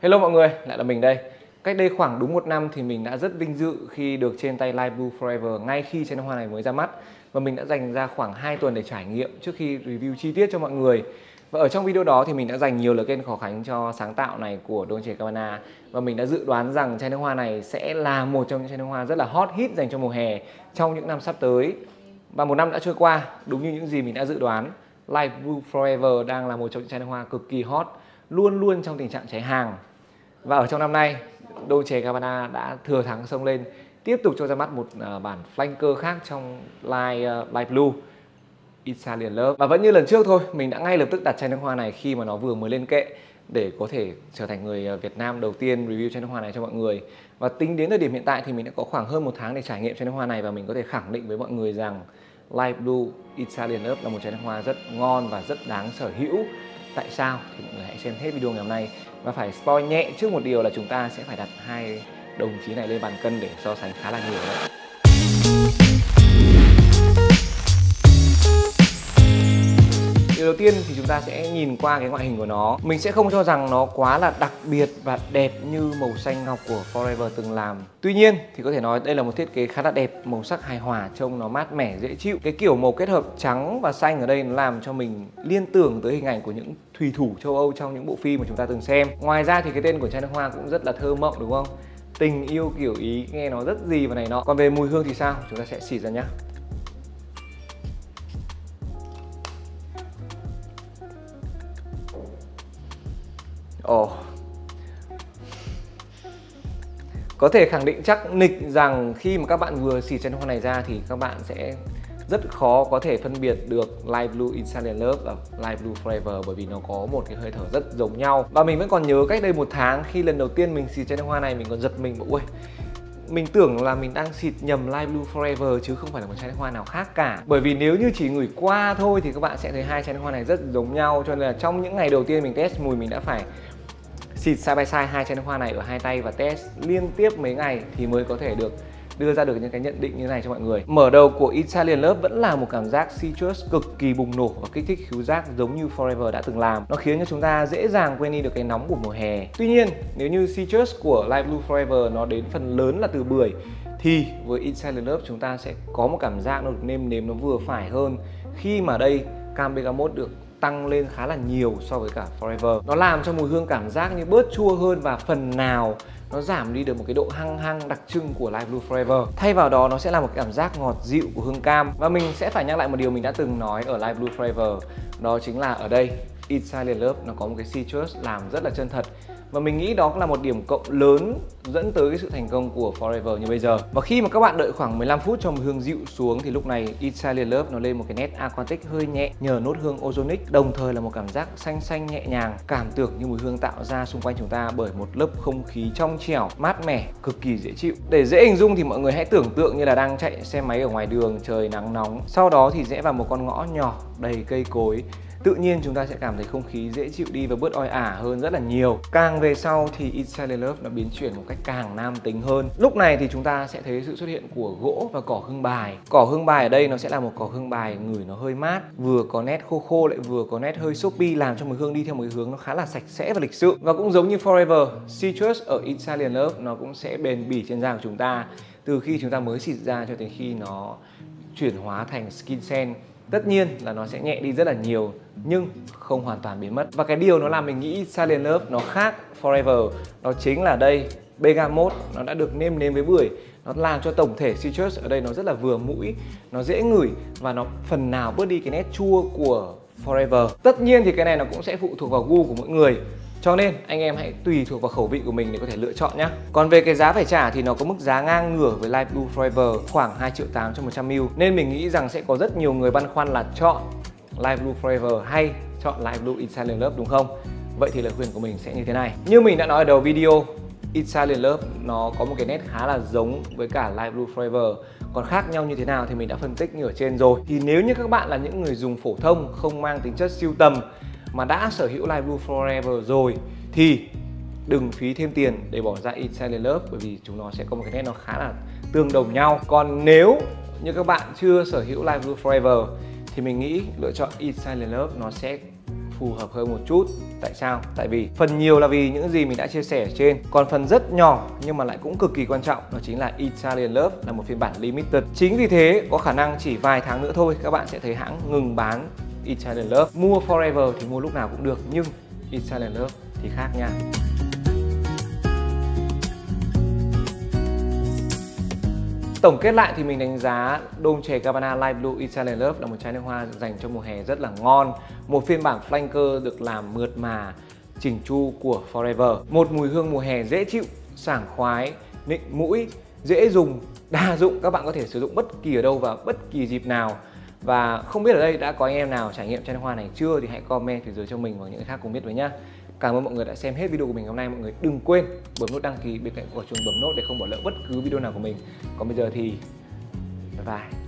Hello mọi người, lại là mình đây. Cách đây khoảng đúng một năm thì mình đã rất vinh dự khi được trên tay Live Blue Forever ngay khi chai nước hoa này mới ra mắt và mình đã dành ra khoảng 2 tuần để trải nghiệm trước khi review chi tiết cho mọi người. Và ở trong video đó thì mình đã dành nhiều lời khen khó khánh cho sáng tạo này của Dolce Gabbana và mình đã dự đoán rằng chai nước hoa này sẽ là một trong những chai nước hoa rất là hot hit dành cho mùa hè trong những năm sắp tới. Và một năm đã trôi qua, đúng như những gì mình đã dự đoán, Live Blue Forever đang là một trong những chai nước hoa cực kỳ hot, luôn luôn trong tình trạng cháy hàng và ở trong năm nay, Dolce Gabbana đã thừa thắng xông lên. Tiếp tục cho ra mắt một ờ, bản flanker khác trong line uh, ờ, light blue Italian Love. Và vẫn như lần trước thôi mình đã ngay lập tức đặt chai nước hoa này khi mà nó vừa mới lên kệ để có thể trở thành người ờ, Việt Nam đầu tiên review chai nước hoa này cho mọi người. Và tính đến thời điểm hiện tại thì mình đã có khoảng hơn một tháng để trải nghiệm chai nước hoa này và mình có thể khẳng định với mọi người rằng Light Blue Italian Up là một chai nước hoa rất ngon và rất đáng sở hữu. Tại sao? Thì mọi người hãy xem hết video ngày hôm nay. Và phải spoil nhẹ trước một điều là chúng ta sẽ phải đặt hai đồng chí này lên bàn cân để so sánh khá là nhiều đấy. Đầu tiên thì chúng ta sẽ nhìn qua cái ngoại hình của nó. Mình sẽ không cho rằng nó quá là đặc biệt và đẹp như màu xanh ngọc của Forever từng làm. Tuy nhiên thì có thể nói đây là một thiết kế khá là đẹp Màu sắc hài hòa, trông nó mát mẻ, dễ chịu. Cái kiểu màu kết hợp trắng và xanh ở đây nó làm cho mình liên tưởng tới hình ảnh của những thủy thủ châu Âu trong những bộ phim mà chúng ta từng xem. Ngoài ra thì cái tên của chai nước hoa cũng rất là thơ mộng đúng không? Tình yêu kiểu Ý nghe nó rất gì và này nọ. Còn về mùi hương thì sao? Chúng ta sẽ xịt ra nhé Ồ oh. Có thể khẳng định chắc nịch rằng khi mà các bạn vừa xịt chai nước hoa này ra thì các bạn sẽ rất khó có thể phân biệt được Light Blue Italian Love và Light Blue Forever bởi vì nó có một cái hơi thở rất giống nhau và mình vẫn còn nhớ cách đây một tháng khi lần đầu tiên mình xịt chai nước hoa này mình còn giật mình ui mình tưởng là mình đang xịt nhầm Light Blue Forever chứ không phải là một chai nước hoa nào khác cả. Bởi vì nếu như chỉ ngửi qua thôi thì các bạn sẽ thấy hai chai nước hoa này rất giống nhau. Cho nên là trong những ngày đầu tiên mình test mùi, mình đã phải xịt side by side hai chai nước hoa này ở hai tay và test liên tiếp mấy ngày thì mới có thể được đưa ra được những cái nhận định như này cho mọi người. Mở đầu của Italian Love vẫn là một cảm giác citrus cực kỳ bùng nổ và kích thích khứu giác giống như Forever đã từng làm. Nó khiến cho chúng ta dễ dàng quên đi được cái nóng của mùa hè. Tuy nhiên, nếu như citrus của Light Blue Forever nó đến phần lớn là từ bưởi, thì với Italian Love chúng ta sẽ có một cảm giác nó được nêm nếm, nó vừa phải hơn khi mà đây cam bergamot được tăng lên khá là nhiều so với cả Forever. Nó làm cho mùi hương cảm giác như bớt chua hơn và phần nào nó giảm đi được một cái độ hăng hăng đặc trưng của Live Blue Forever. Thay vào đó, nó sẽ là một cảm giác ngọt dịu của hương cam. Và mình sẽ phải nhắc lại một điều mình đã từng nói ở Live Blue Forever, Đó chính là ở đây inside Love nó có một cái citrus làm rất là chân thật và mình nghĩ đó cũng là một điểm cộng lớn dẫn tới cái sự thành công của Forever như bây giờ. Và khi mà các bạn đợi khoảng 15 phút cho mùi hương dịu xuống, thì lúc này Italian Love nó lên một cái nét aquatic hơi nhẹ nhờ nốt hương ozonic, đồng thời là một cảm giác xanh xanh, nhẹ nhàng, cảm tưởng như mùi hương tạo ra xung quanh chúng ta bởi một lớp không khí trong trẻo, mát mẻ, cực kỳ dễ chịu. Để dễ hình dung thì mọi người hãy tưởng tượng như là đang chạy xe máy ở ngoài đường, trời nắng nóng. Sau đó thì rẽ vào một con ngõ nhỏ đầy cây cối tự nhiên chúng ta sẽ cảm thấy không khí dễ chịu đi và bớt oi ả hơn rất là nhiều. Càng về sau thì Italian Love nó biến chuyển một cách càng nam tính hơn. Lúc này thì chúng ta sẽ thấy sự xuất hiện của gỗ và cỏ hương bài. Cỏ hương bài ở đây nó sẽ là một cỏ hương bài ngửi nó hơi mát, vừa có nét khô khô lại vừa có nét hơi soapy, làm cho mùi hương đi theo một hướng nó khá là sạch sẽ và lịch sự. Và cũng giống như Forever, Citrus ở Italian Love nó cũng sẽ bền bỉ trên da của chúng ta từ khi chúng ta mới xịt ra cho đến khi nó chuyển hóa thành skin scent tất nhiên là nó sẽ nhẹ đi rất là nhiều, nhưng không hoàn toàn biến mất. Và cái điều nó làm mình nghĩ Silent Love nó khác Forever đó chính là đây Bergamot nó đã được nêm nếm với bưởi. Nó làm cho tổng thể citrus ở đây nó rất là vừa mũi, nó dễ ngửi và nó phần nào bớt đi cái nét chua của Forever. Tất nhiên thì cái này nó cũng sẽ phụ thuộc vào gu của mỗi người cho nên anh em hãy tùy thuộc vào khẩu vị của mình để có thể lựa chọn nhé. Còn về cái giá phải trả thì nó có mức giá ngang ngửa với Live Blue Forever khoảng 2 triệu 8 cho 100ml Nên mình nghĩ rằng sẽ có rất nhiều người băn khoăn là chọn Live Blue Forever hay chọn Live Blue Inside Love đúng không? Vậy thì lời khuyên của mình sẽ như thế này. Như mình đã nói ở đầu video, Italian Love nó có một cái nét khá là giống với cả Light Blue Forever còn khác nhau như thế nào thì mình đã phân tích như ở trên rồi thì nếu như các bạn là những người dùng phổ thông không mang tính chất siêu tầm mà đã sở hữu Live Blue Forever rồi thì đừng phí thêm tiền để bỏ ra Insider Love, bởi vì chúng nó sẽ có một cái nét nó khá là tương đồng nhau. Còn nếu như các bạn chưa sở hữu Live Blue Forever thì mình nghĩ lựa chọn Insider Love nó sẽ phù hợp hơn một chút. Tại sao? Tại vì phần nhiều là vì những gì mình đã chia sẻ ở trên. Còn phần rất nhỏ nhưng mà lại cũng cực kỳ quan trọng, đó chính là Italian Love là một phiên bản limited. Chính vì thế, có khả năng chỉ vài tháng nữa thôi, các bạn sẽ thấy hãng ngừng bán Italian Love mua forever thì mua lúc nào cũng được nhưng Italian Love thì khác nha Tổng kết lại thì mình đánh giá Dolce Gabbana Light Blue Italian Love là một chai nước hoa dành cho mùa hè rất là ngon. Một phiên bản flanker được làm mượt mà, chỉnh chu của Forever. Một mùi hương mùa hè dễ chịu, sảng khoái, nịnh mũi, dễ dùng, đa dụng. Các bạn có thể sử dụng bất kỳ ở đâu và bất kỳ dịp nào. Và không biết ở đây đã có anh em nào trải nghiệm chai nước hoa này chưa thì hãy comment phía dưới cho mình và những người khác cùng biết với nhá. Cảm ơn mọi người đã xem hết video của mình hôm nay. Mọi người đừng quên bấm nút đăng ký bên cạnh của chuông bấm nút để không bỏ lỡ bất cứ video nào của mình. Còn bây giờ thì bye bye.